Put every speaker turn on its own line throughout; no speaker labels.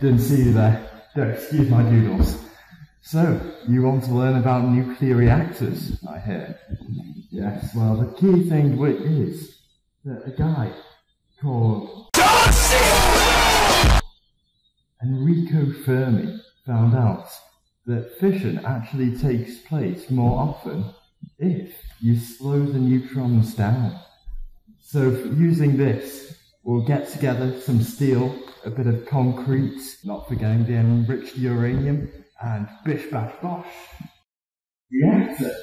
didn't see you there. Don't excuse my doodles. So, you want to learn about nuclear reactors, I hear. Yes, well, the key thing is that a guy called Enrico Fermi found out that fission actually takes place more often if you slow the neutrons down. So using this, we'll get together some steel, a bit of concrete, not forgetting the enriched uranium, and bish bash bosh. Reactor.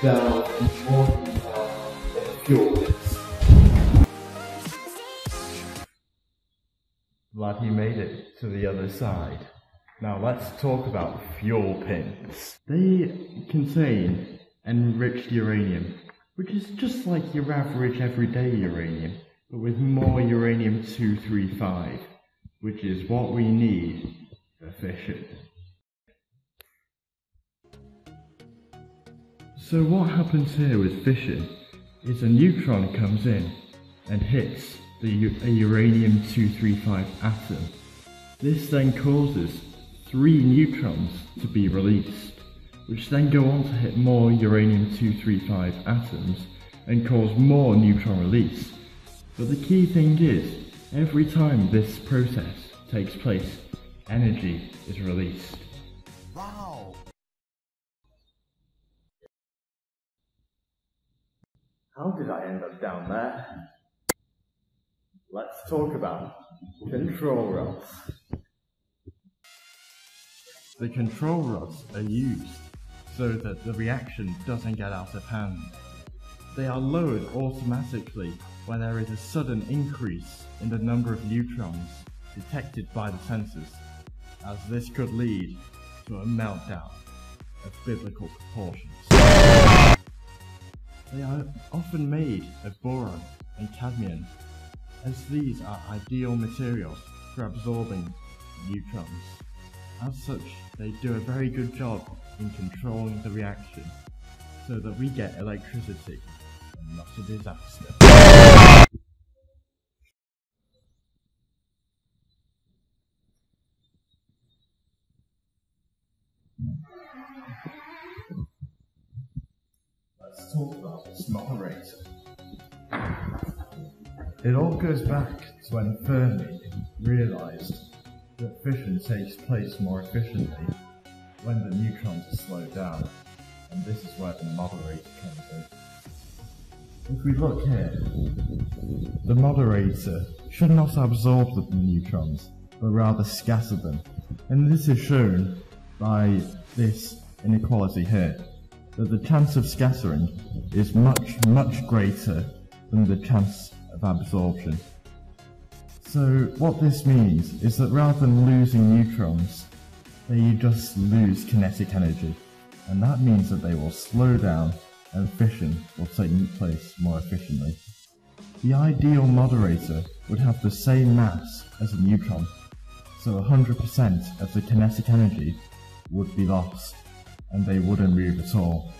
Delve into more in fuel pits. Glad he made it to the other side. Now let's talk about fuel pins. They contain enriched uranium, which is just like your average everyday uranium, but with more uranium-235, which is what we need for fission. So what happens here with fission is a neutron comes in and hits the a uranium-235 atom. This then causes three neutrons to be released, which then go on to hit more uranium-235 atoms and cause more neutron release. But the key thing is, every time this process takes place, energy is released. How did I end up down there? Let's talk about control rods. The control rods are used so that the reaction doesn't get out of hand. They are lowered automatically when there is a sudden increase in the number of neutrons detected by the sensors, as this could lead to a meltdown of biblical proportions. They are often made of boron and cadmium, as these are ideal materials for absorbing neutrons. As such, they do a very good job in controlling the reaction, so that we get electricity and not a disaster. Talk about this moderator. It all goes back to when Fermi realized that fission takes place more efficiently when the neutrons are slowed down, and this is where the moderator comes in. If we look here, the moderator should not absorb the neutrons, but rather scatter them, and this is shown by this inequality here, that the chance of scattering is much, much greater than the chance of absorption. So what this means is that rather than losing neutrons, they just lose kinetic energy, and that means that they will slow down and fission will take place more efficiently. The ideal moderator would have the same mass as a neutron, so 100% of the kinetic energy would be lost, and they wouldn't move at all.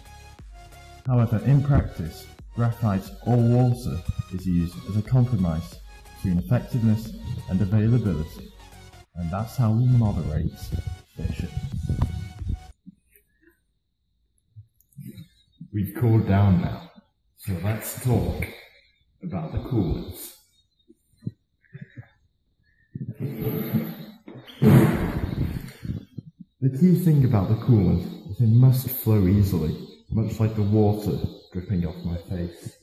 However, in practice, graphite or water is used as a compromise between effectiveness and availability, and that's how we moderate fission. We've cooled down now, so let's talk about the coolants. The key thing about the coolant is it must flow easily, much like the water dripping off my face.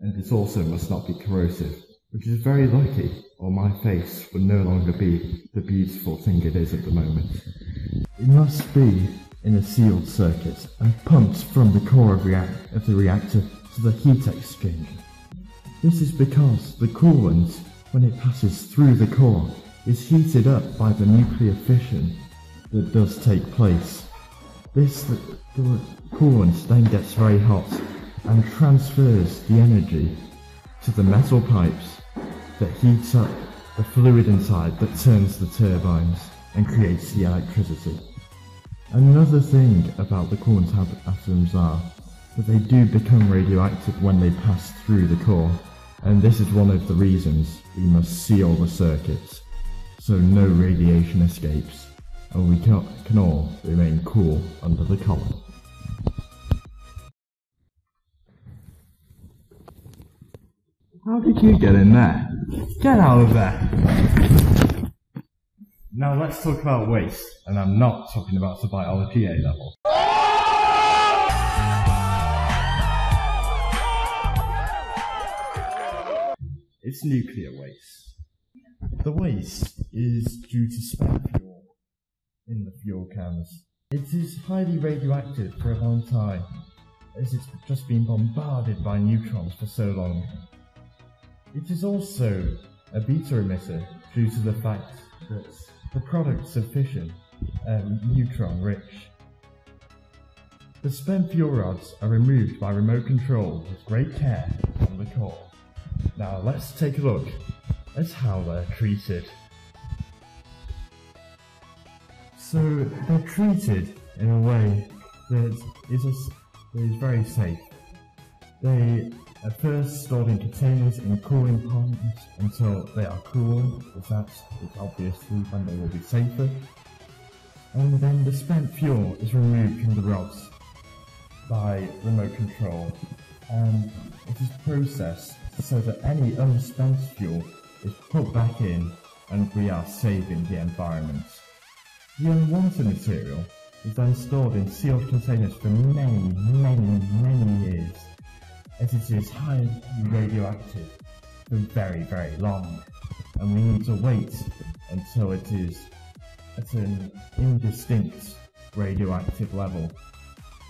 And it also must not be corrosive, which is very lucky, or my face would no longer be the beautiful thing it is at the moment. It must be in a sealed circuit and pumped from the core of, reac- of the reactor to the heat exchanger. This is because the coolant, when it passes through the core, is heated up by the nuclear fission that does take place. This the, coolant then gets very hot and transfers the energy to the metal pipes that heats up the fluid inside that turns the turbines and creates the electricity. Another thing about the coolant atoms are that they do become radioactive when they pass through the core and this is one of the reasons we must seal the circuits so no radiation escapes and we can, can all remain cool under the collar. How did you get in there? Get out of there! Now let's talk about waste, and I'm not talking about the biology A level. It's nuclear waste. The waste is due to spent fuel in the fuel cans. It is highly radioactive for a long time, as it's just been bombarded by neutrons for so long. It is also a beta emitter due to the fact that the products of fission are um, neutron rich. The spent fuel rods are removed by remote control with great care from the core. Now let's take a look at how they're treated. So they're treated in a way that is, a, that is very safe. They are first stored in containers in cooling ponds until they are cool, because that is obviously when they will be safer. And then the spent fuel is removed from the rods by remote control and it is processed so that any unspent fuel is put back in and we are saving the environment. The unwanted material is then stored in sealed containers for many, many, many years, as it is highly radioactive for very, very long, and we need to wait until it is at an indistinct radioactive level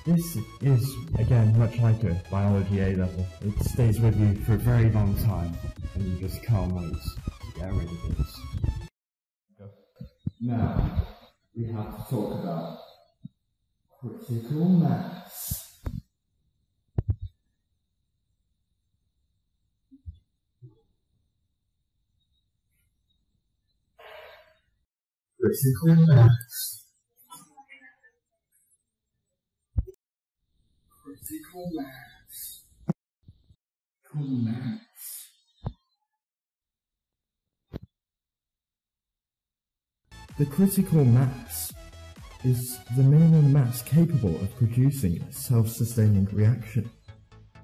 this is, again, much like a biology A level. It stays with you for a very long time, and you just can't wait to get rid of it. Now, we have to talk about critical mass. Critical mass. critical mass. Critical mass. The critical mass is the minimum mass capable of producing a self-sustaining reaction.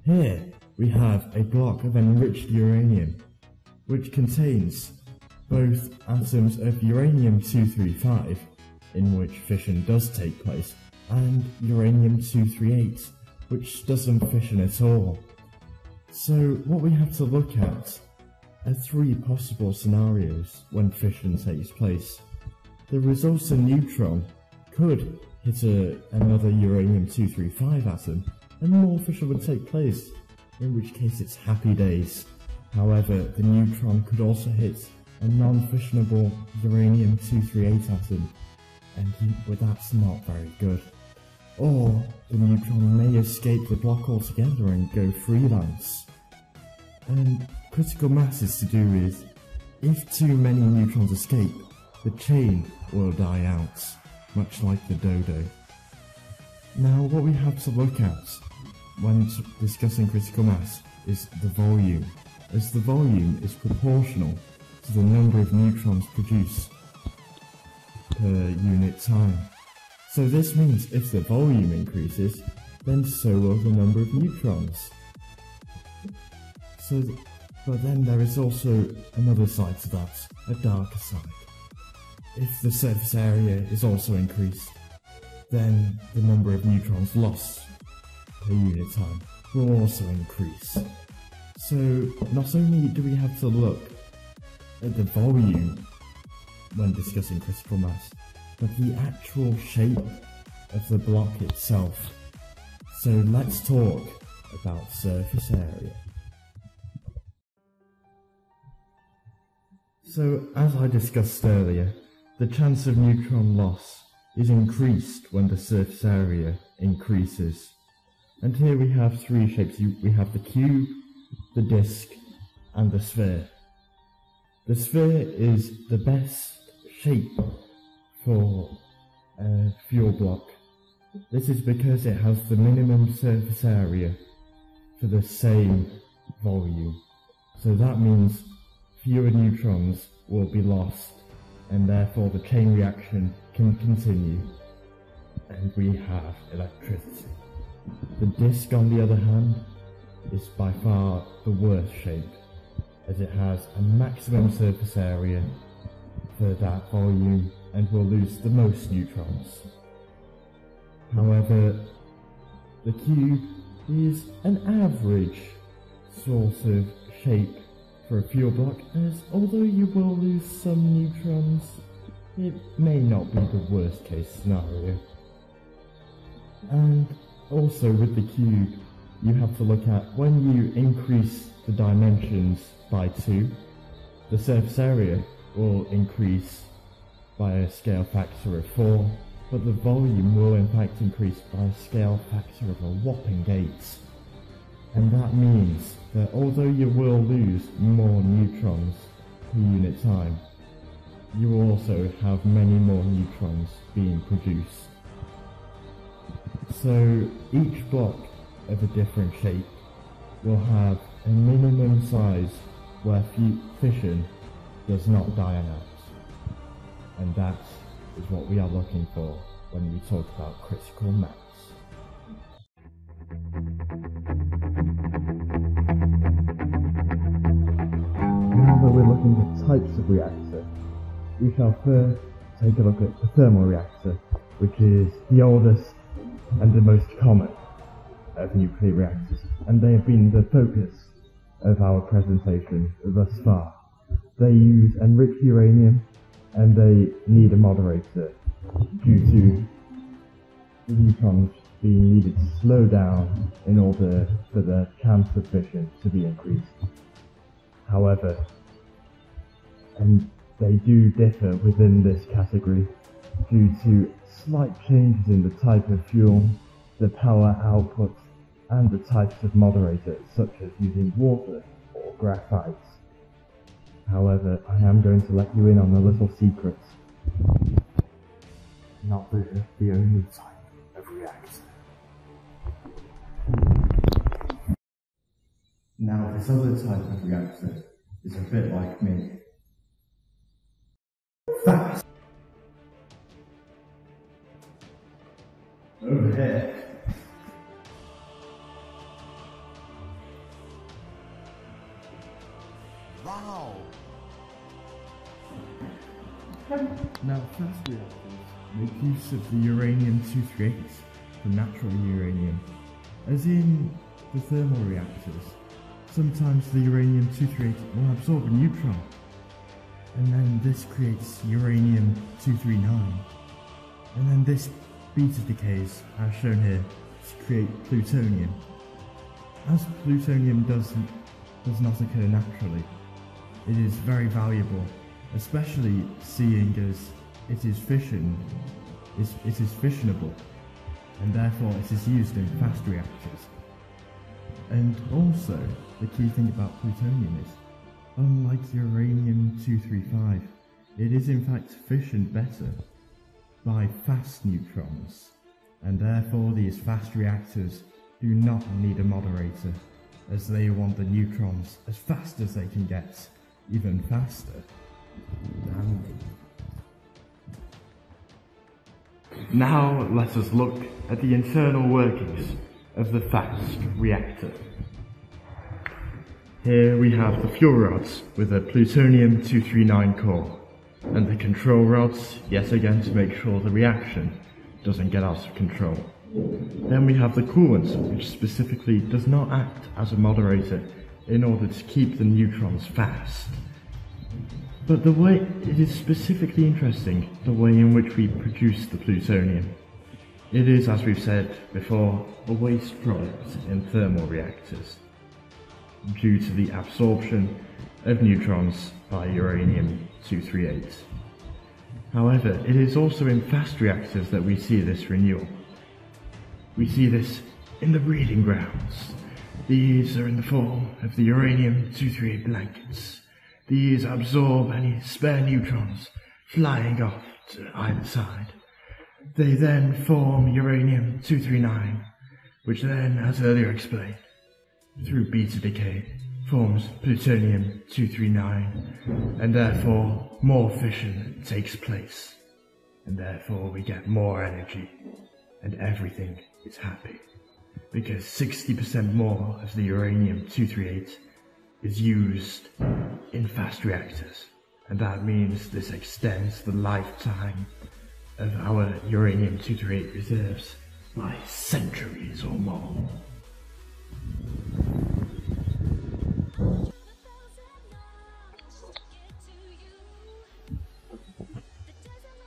Here we have a block of enriched uranium, which contains both atoms of uranium-235, in which fission does take place, and uranium-238, which doesn't fission at all. So what we have to look at are three possible scenarios when fission takes place. The resultant neutron could hit a, another uranium-235 atom and more fission would take place, in which case it's happy days. However, the neutron could also hit a non-fissionable uranium-238 atom, and he, well, that's not very good. Or the neutron may escape the block altogether and go freelance. And critical mass is to do with if too many neutrons escape, the chain will die out, much like the dodo. Now what we have to look at when discussing critical mass is the volume, as the volume is proportional to the number of neutrons produced per unit time. So this means if the volume increases, then so will the number of neutrons. So, but then there is also another side to that, a darker side. If the surface area is also increased, then the number of neutrons lost per unit time will also increase. So not only do we have to look at the volume when discussing critical mass, but the actual shape of the block itself. So let's talk about surface area. So as I discussed earlier, the chance of neutron loss is increased when the surface area increases. And here we have three shapes. We have the cube, the disk, and the sphere. The sphere is the best shape for a fuel block. This is because it has the minimum surface area for the same volume. So that means fewer neutrons will be lost and therefore the chain reaction can continue and we have electricity. The disk on the other hand is by far the worst shape as it has a maximum surface area for that volume and will lose the most neutrons. However, the cube is an average sort of shape for a fuel block, as although you will lose some neutrons, it may not be the worst case scenario. And also with the cube, you have to look at when you increase the dimensions by 2, the surface area will increase by a scale factor of 4, but the volume will in fact increase by a scale factor of a whopping 8. And that means that although you will lose more neutrons per unit time, you will also have many more neutrons being produced. So each block of a different shape will have a minimum size where fission does not die out. And that is what we are looking for when we talk about critical mass. Reactor, we shall first take a look at the thermal reactor, which is the oldest and the most common of nuclear reactors, and they have been the focus of our presentation thus far. They use enriched uranium and they need a moderator due to the neutrons being needed to slow down in order for the chance of fission to be increased. However, and they do differ within this category due to slight changes in the type of fuel, the power output, and the types of moderators, such as using water or graphite. However, I am going to let you in on a little secret. Not the, the only type of reactor. Now, this other type of reactor is a bit like me. Use of the uranium-238 from natural uranium. As in the thermal reactors, sometimes the uranium-238 will absorb a neutron, and then this creates uranium-239. And then this beta decays, as shown here, to create plutonium. As plutonium does, does not occur naturally, it is very valuable, especially seeing as it is fission, is, it is fissionable, and therefore it is used in fast reactors. And also, the key thing about plutonium is, unlike uranium-235, it is in fact fissioned better by fast neutrons, and therefore these fast reactors do not need a moderator, as they want the neutrons as fast as they can get even faster me. Now let us look at the internal workings of the fast reactor. Here we have the fuel rods with a plutonium-239 core, and the control rods, yet again to make sure the reaction doesn't get out of control. Then we have the coolant, which specifically does not act as a moderator in order to keep the neutrons fast. But the way it is specifically interesting, the way in which we produce the plutonium. It is, as we've said before, a waste product in thermal reactors due to the absorption of neutrons by uranium-238. However, it is also in fast reactors that we see this renewal. We see this in the breeding grounds. These are in the form of the uranium-238 blankets. These absorb any spare neutrons flying off to either side. They then form uranium-239, which then, as earlier explained, through beta decay, forms plutonium-239, and therefore more fission takes place, and therefore we get more energy, and everything is happy, because 60% more of the uranium-238 is used in fast reactors, and that means this extends the lifetime of our uranium-238 reserves by centuries or more.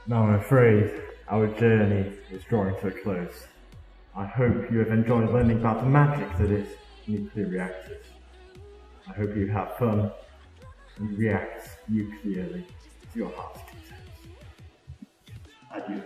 Now I'm afraid our journey is drawing to a close. I hope you have enjoyed learning about the magic that is nuclear reactors. I hope you have fun and react nuclearly to your heart's content. Adieu.